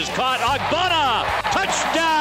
is caught. Agbana, touchdown!